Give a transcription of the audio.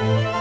Música